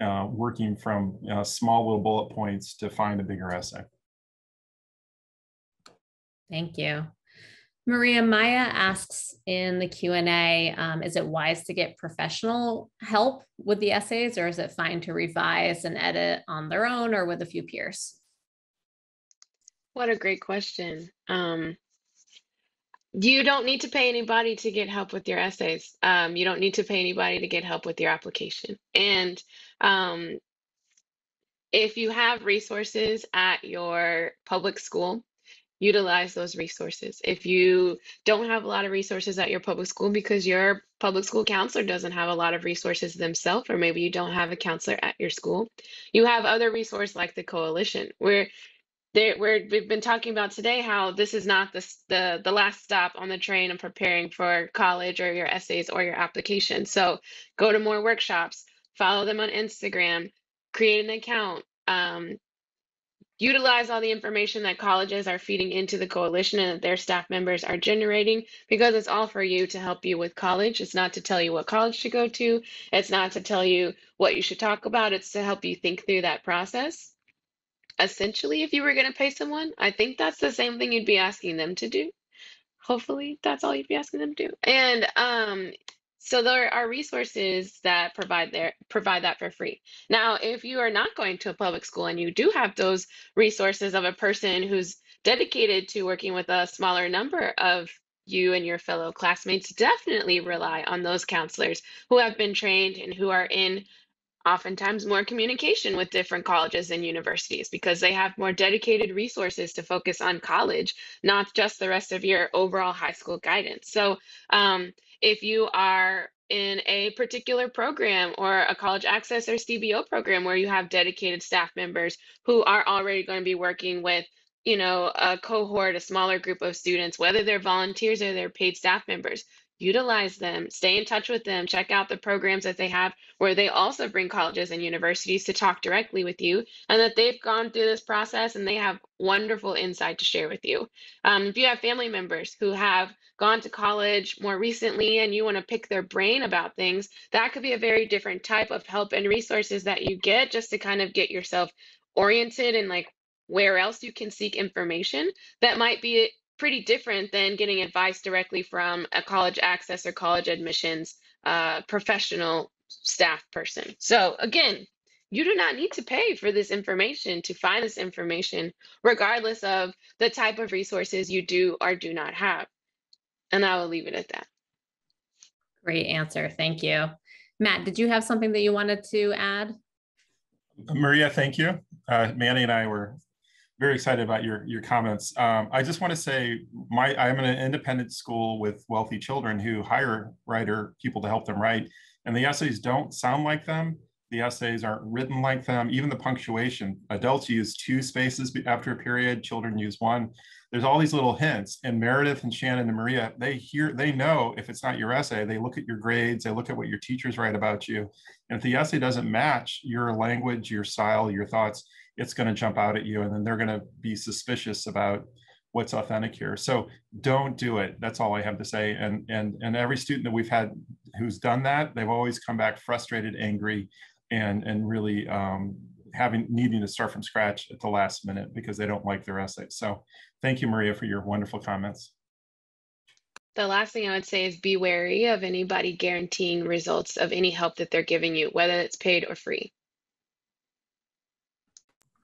uh, working from uh, small little bullet points to find a bigger essay. Thank you. Maria Maya asks in the Q&A, um, is it wise to get professional help with the essays or is it fine to revise and edit on their own or with a few peers? What a great question. Um, you don't need to pay anybody to get help with your essays. Um, you don't need to pay anybody to get help with your application. And um, if you have resources at your public school, utilize those resources. If you don't have a lot of resources at your public school because your public school counselor doesn't have a lot of resources themselves, or maybe you don't have a counselor at your school, you have other resources like the coalition where there we're, we've been talking about today how this is not the, the the last stop on the train of preparing for college or your essays or your application. So go to more workshops follow them on instagram create an account um, utilize all the information that colleges are feeding into the coalition and that their staff members are generating because it's all for you to help you with college. It's not to tell you what college to go to. It's not to tell you what you should talk about. It's to help you think through that process essentially if you were going to pay someone i think that's the same thing you'd be asking them to do. Hopefully that's all you'd be asking them to do. And um so there are resources that provide there provide that for free. Now if you are not going to a public school and you do have those resources of a person who's dedicated to working with a smaller number of you and your fellow classmates definitely rely on those counselors who have been trained and who are in oftentimes more communication with different colleges and universities because they have more dedicated resources to focus on college, not just the rest of your overall high school guidance. So, um, if you are in a particular program or a college access or CBO program where you have dedicated staff members who are already going to be working with you know a cohort a smaller group of students whether they're volunteers or they're paid staff members utilize them, stay in touch with them, check out the programs that they have where they also bring colleges and universities to talk directly with you and that they've gone through this process and they have wonderful insight to share with you. Um, if you have family members who have gone to college more recently and you want to pick their brain about things, that could be a very different type of help and resources that you get just to kind of get yourself oriented and like where else you can seek information that might be pretty different than getting advice directly from a college access or college admissions uh, professional staff person. So again, you do not need to pay for this information to find this information, regardless of the type of resources you do or do not have. And I will leave it at that. Great answer. Thank you. Matt, did you have something that you wanted to add? Maria, thank you. Uh, Manny and I were very excited about your, your comments. Um, I just want to say my I'm in an independent school with wealthy children who hire writer people to help them write, and the essays don't sound like them the essays aren't written like them. Even the punctuation, adults use two spaces after a period, children use one. There's all these little hints. And Meredith and Shannon and Maria, they hear, they know if it's not your essay, they look at your grades, they look at what your teachers write about you. And if the essay doesn't match your language, your style, your thoughts, it's going to jump out at you. And then they're going to be suspicious about what's authentic here. So don't do it. That's all I have to say. And and and every student that we've had who's done that, they've always come back frustrated, angry, and and really um, having needing to start from scratch at the last minute because they don't like their essay. So thank you, Maria, for your wonderful comments. The last thing I would say is be wary of anybody guaranteeing results of any help that they're giving you, whether it's paid or free.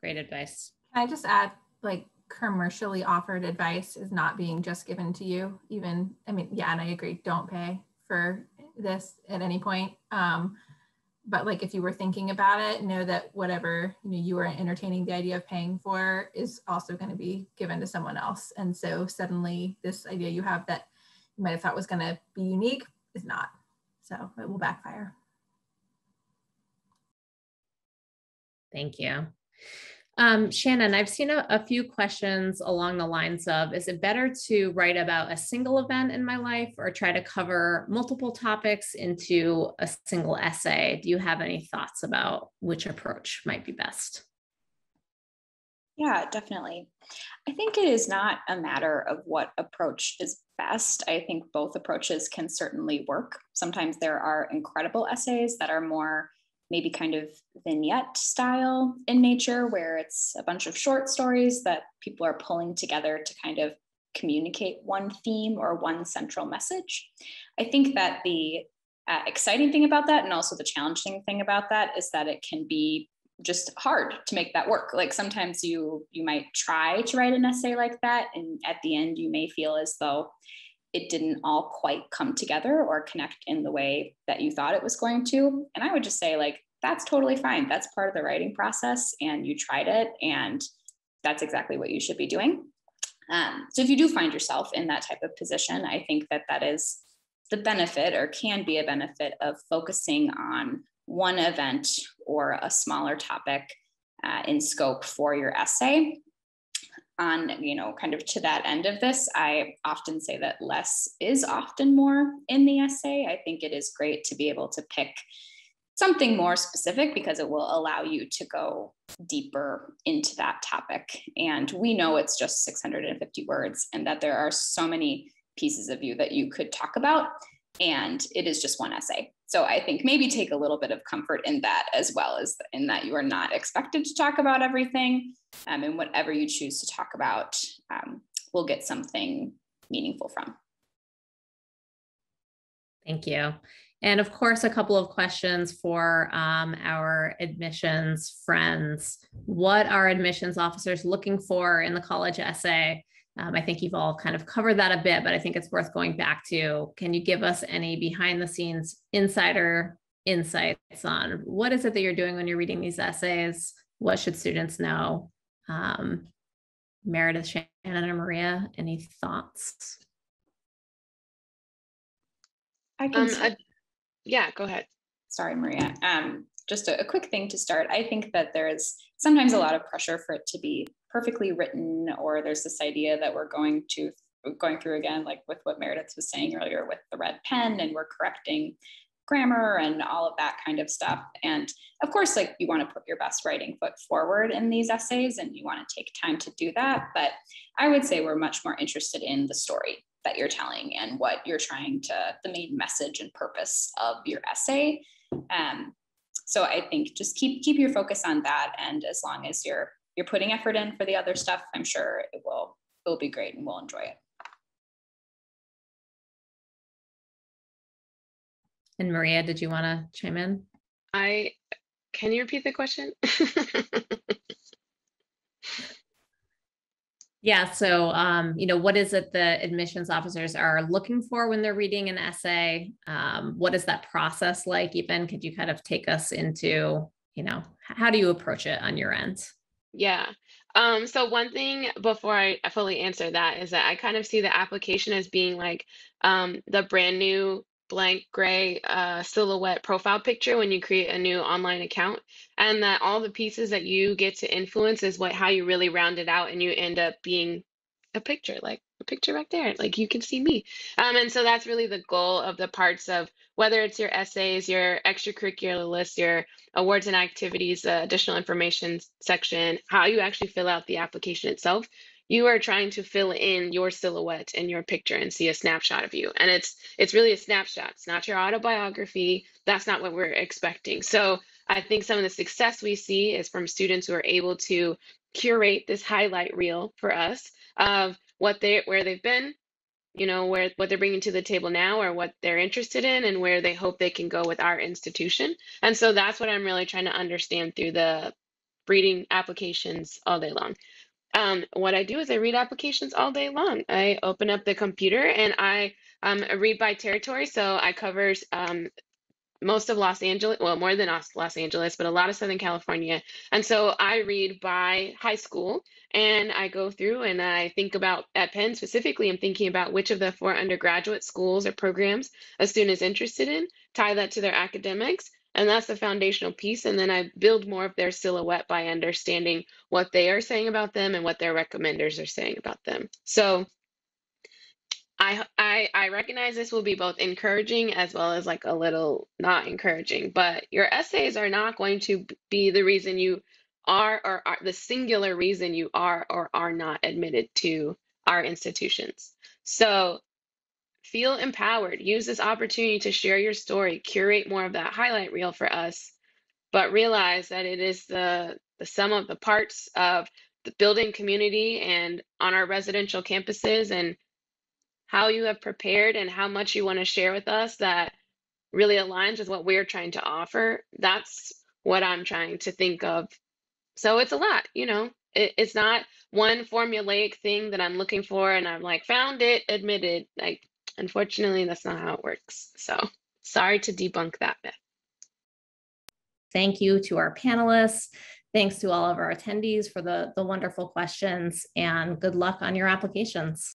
Great advice. Can I just add, like, commercially offered advice is not being just given to you. Even, I mean, yeah, and I agree, don't pay for this at any point. Um, but like if you were thinking about it know that whatever you know you were entertaining the idea of paying for is also going to be given to someone else and so suddenly this idea you have that you might have thought was going to be unique is not so it will backfire thank you um, Shannon, I've seen a, a, few questions along the lines of Is it better to write about a single event in my life or try to cover multiple topics into a single essay? Do you have any thoughts about which approach might be best? Yeah, definitely. I think it is not a matter of what approach is best. I think both approaches can certainly work. Sometimes there are incredible essays that are more maybe kind of vignette style in nature, where it's a bunch of short stories that people are pulling together to kind of communicate one theme or one central message. I think that the uh, exciting thing about that, and also the challenging thing about that, is that it can be just hard to make that work like sometimes you you might try to write an essay like that and at the end you may feel as though it didn't all quite come together or connect in the way that you thought it was going to. And I would just say, like, that's totally fine. That's part of the writing process, and you tried it, and that's exactly what you should be doing. Um, so if you do find yourself in that type of position, I think that that is the benefit or can be a benefit of focusing on one event or a smaller topic uh, in scope for your essay on you know kind of to that end of this i often say that less is often more in the essay. I think it is great to be able to pick something more specific because it will allow you to go deeper into that topic. And we know it's just 650 words and that there are so many pieces of you that you could talk about and it is just one essay. So i think maybe take a little bit of comfort in that as well as in that you are not expected to talk about everything um, and whatever you choose to talk about um, we'll get something meaningful from. Thank you. And of course a couple of questions for um, our admissions friends. What are admissions officers looking for in the college essay um, I think you've all kind of covered that a bit, but I think it's worth going back to. Can you give us any behind the scenes insider insights on what is it that you're doing when you're reading these essays? What should students know? Um, Meredith, Shannon, and Maria, any thoughts? I can. Um, yeah, go ahead. Sorry, Maria. Um, just a, a quick thing to start. I think that there's sometimes a lot of pressure for it to be perfectly written or there's this idea that we're going to going through again like with what meredith was saying earlier with the red pen and we're correcting grammar and all of that kind of stuff. And of course like you want to put your best writing foot forward in these essays and you want to take time to do that but i would say we're much more interested in the story that you're telling and what you're trying to the main message and purpose of your essay. Um, so i think just keep keep your focus on that and as long as you're you're putting effort in for the other stuff, I'm sure it will it will be great and we'll enjoy it. And Maria, did you want to chime in? I can you repeat the question? yeah, so um, you know, what is it the admissions officers are looking for when they're reading an essay? Um, what is that process like? Even could you kind of take us into, you know, how do you approach it on your end? Yeah. Um, so one thing before I fully answer that is that I kind of see the application as being like um, the brand new blank gray uh, silhouette profile picture when you create a new online account, and that all the pieces that you get to influence is what how you really round it out, and you end up being a picture, like a picture right there, like you can see me. Um, and so that's really the goal of the parts of whether it's your essays, your extracurricular list, your awards and activities, uh, additional information section, how you actually fill out the application itself. You are trying to fill in your silhouette and your picture and see a snapshot of you. And it's it's really a snapshot. It's not your autobiography. That's not what we're expecting. So I think some of the success we see is from students who are able to curate this highlight reel for us of what they where they've been, you know, where what they're bringing to the table now or what they're interested in and where they hope they can go with our institution. And so that's what I'm really trying to understand through the reading applications all day long. Um, what I do is I read applications all day long. I open up the computer and I um, read by territory. So I cover um, most of Los Angeles, well, more than Los Angeles, but a lot of Southern California. And so I read by high school and I go through and I think about, at Penn specifically, I'm thinking about which of the four undergraduate schools or programs a student is interested in, tie that to their academics. And that's the foundational piece. And then I build more of their silhouette by understanding what they are saying about them and what their recommenders are saying about them. So I, I I recognize this will be both encouraging as well as like a little not encouraging, but your essays are not going to be the reason you are or are the singular reason you are or are not admitted to our institutions. So feel empowered. Use this opportunity to share your story, curate more of that highlight reel for us, but realize that it is the the sum of the parts of the building community and on our residential campuses and how you have prepared and how much you want to share with us that really aligns with what we're trying to offer. That's what I'm trying to think of. So it's a lot, you know. It, it's not one formulaic thing that I'm looking for and I'm like found it, admitted. Like unfortunately, that's not how it works. So sorry to debunk that myth. Thank you to our panelists. Thanks to all of our attendees for the, the wonderful questions and good luck on your applications.